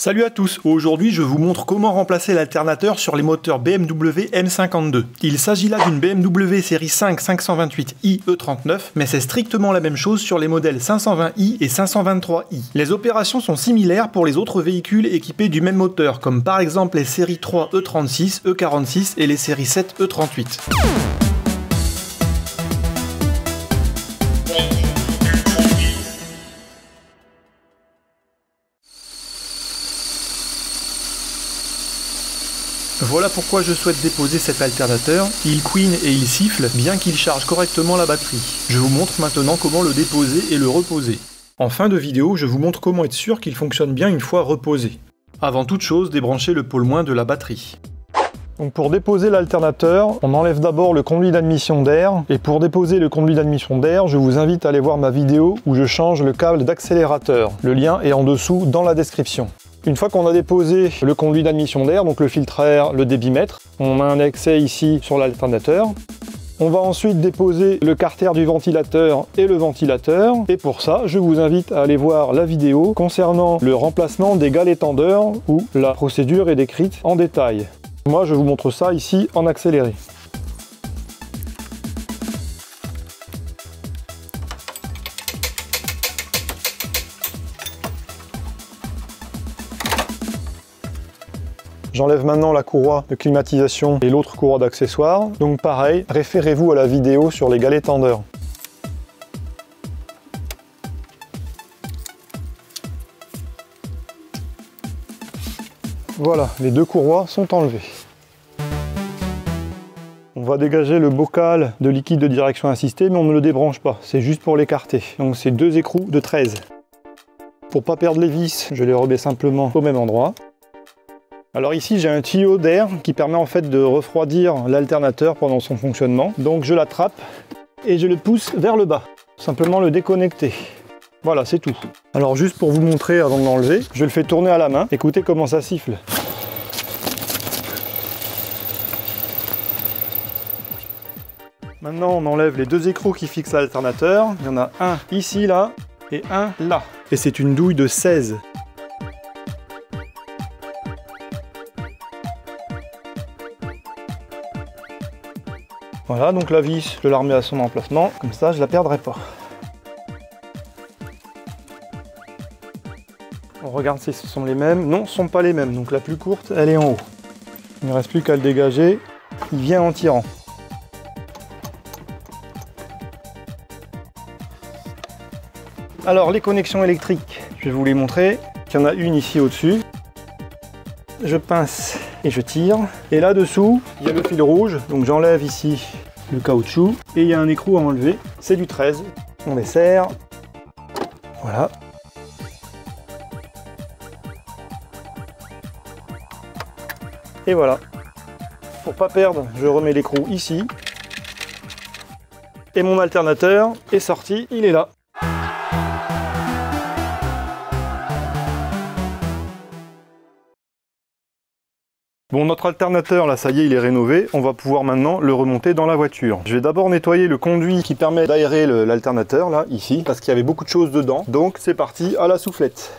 Salut à tous, aujourd'hui je vous montre comment remplacer l'alternateur sur les moteurs BMW M52. Il s'agit là d'une BMW série 5 528i E39, mais c'est strictement la même chose sur les modèles 520i et 523i. Les opérations sont similaires pour les autres véhicules équipés du même moteur, comme par exemple les séries 3 E36, E46 et les séries 7 E38. Voilà pourquoi je souhaite déposer cet alternateur. Il queen et il siffle, bien qu'il charge correctement la batterie. Je vous montre maintenant comment le déposer et le reposer. En fin de vidéo, je vous montre comment être sûr qu'il fonctionne bien une fois reposé. Avant toute chose, débranchez le pôle moins de la batterie. Donc pour déposer l'alternateur, on enlève d'abord le conduit d'admission d'air. Et pour déposer le conduit d'admission d'air, je vous invite à aller voir ma vidéo où je change le câble d'accélérateur. Le lien est en dessous dans la description. Une fois qu'on a déposé le conduit d'admission d'air, donc le filtre à air, le débitmètre, on a un accès ici sur l'alternateur. On va ensuite déposer le carter du ventilateur et le ventilateur. Et pour ça, je vous invite à aller voir la vidéo concernant le remplacement des galets tendeurs où la procédure est décrite en détail. Moi, je vous montre ça ici en accéléré. J'enlève maintenant la courroie de climatisation et l'autre courroie d'accessoires. Donc pareil, référez-vous à la vidéo sur les galets tendeurs. Voilà, les deux courroies sont enlevées. On va dégager le bocal de liquide de direction assistée, mais on ne le débranche pas, c'est juste pour l'écarter. Donc c'est deux écrous de 13. Pour pas perdre les vis, je les remets simplement au même endroit. Alors ici j'ai un tuyau d'air qui permet en fait de refroidir l'alternateur pendant son fonctionnement. Donc je l'attrape et je le pousse vers le bas. Simplement le déconnecter. Voilà, c'est tout. Alors juste pour vous montrer avant de l'enlever, je le fais tourner à la main. Écoutez comment ça siffle. Maintenant on enlève les deux écrous qui fixent l'alternateur. Il y en a un ici là et un là. Et c'est une douille de 16. Voilà, donc la vis, je la remets à son emplacement, comme ça je la perdrai pas. On regarde si ce sont les mêmes. Non, ce sont pas les mêmes, donc la plus courte, elle est en haut. Il ne reste plus qu'à le dégager, il vient en tirant. Alors les connexions électriques, je vais vous les montrer. Il y en a une ici au-dessus. Je pince et je tire. Et là-dessous, il y a le fil rouge. Donc j'enlève ici le caoutchouc. Et il y a un écrou à enlever. C'est du 13. On les serre. Voilà. Et voilà. Pour pas perdre, je remets l'écrou ici. Et mon alternateur est sorti, il est là. Bon, notre alternateur, là, ça y est, il est rénové. On va pouvoir maintenant le remonter dans la voiture. Je vais d'abord nettoyer le conduit qui permet d'aérer l'alternateur, là, ici, parce qu'il y avait beaucoup de choses dedans. Donc, c'est parti à la soufflette.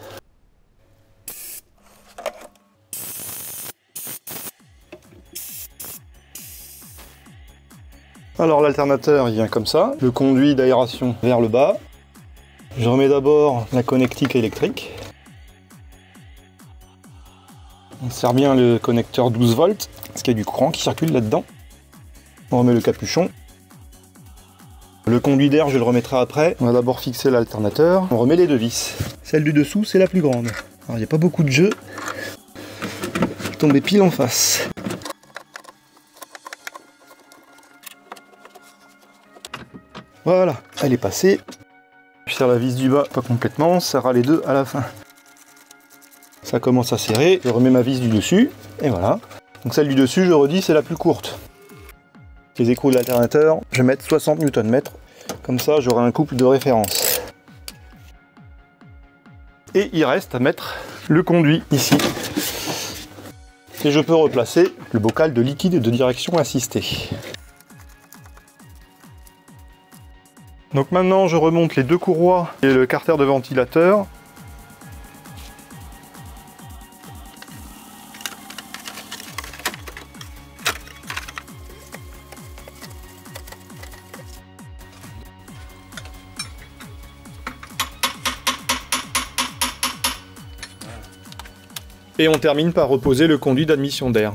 Alors l'alternateur il vient comme ça, le conduit d'aération vers le bas. Je remets d'abord la connectique électrique. On sert bien le connecteur 12 volts, parce qu'il y a du courant qui circule là-dedans. On remet le capuchon. Le conduit d'air, je le remettrai après. On va d'abord fixer l'alternateur. On remet les deux vis. Celle du dessous, c'est la plus grande. Alors, il n'y a pas beaucoup de jeu. Tomber pile en face. Voilà, elle est passée. Je serre la vis du bas, pas complètement, on serrera les deux à la fin. Ça commence à serrer, je remets ma vis du dessus, et voilà. Donc celle du dessus, je redis, c'est la plus courte. Les écrous de l'alternateur, je vais mettre 60 Nm, comme ça j'aurai un couple de référence. Et il reste à mettre le conduit ici. Et je peux replacer le bocal de liquide de direction assistée. Donc maintenant je remonte les deux courroies et le carter de ventilateur Et on termine par reposer le conduit d'admission d'air.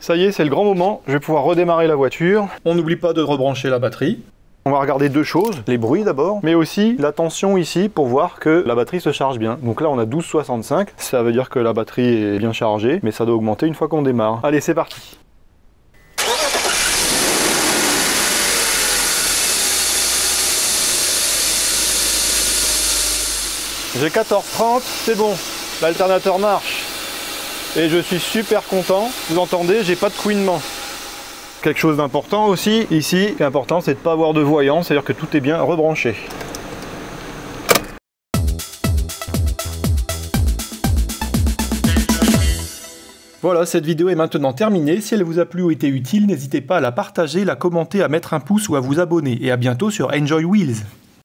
Ça y est, c'est le grand moment, je vais pouvoir redémarrer la voiture. On n'oublie pas de rebrancher la batterie. On va regarder deux choses, les bruits d'abord, mais aussi la tension ici pour voir que la batterie se charge bien. Donc là on a 12,65, ça veut dire que la batterie est bien chargée, mais ça doit augmenter une fois qu'on démarre. Allez, c'est parti J'ai 14,30, c'est bon, l'alternateur marche et je suis super content. Vous entendez, j'ai pas de couinement. Quelque chose d'important aussi, ici, ce qui est important, c'est de ne pas avoir de voyant, c'est-à-dire que tout est bien rebranché. Voilà, cette vidéo est maintenant terminée. Si elle vous a plu ou été utile, n'hésitez pas à la partager, la commenter, à mettre un pouce ou à vous abonner. Et à bientôt sur Enjoy Wheels.